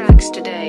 tracks today.